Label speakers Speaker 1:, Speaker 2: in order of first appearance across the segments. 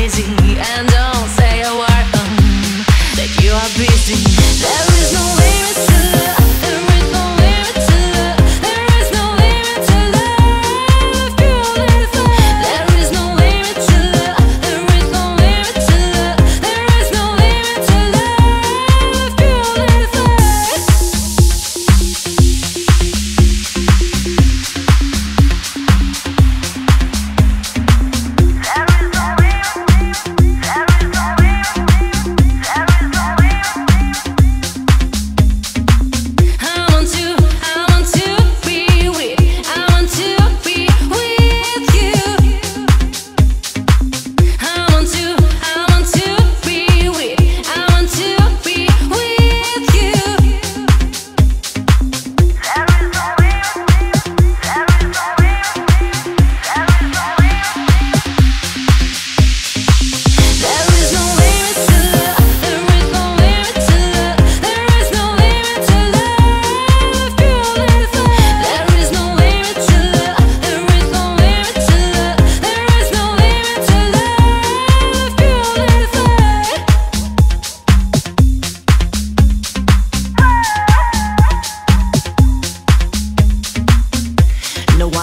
Speaker 1: lazy and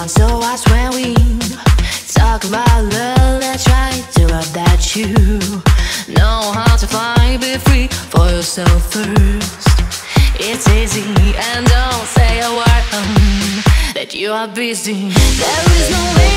Speaker 1: So or when we talk about love. That's right, to rub that you. Know how to find, be free for yourself first. It's easy and don't say a word um, that you are busy. There is no way.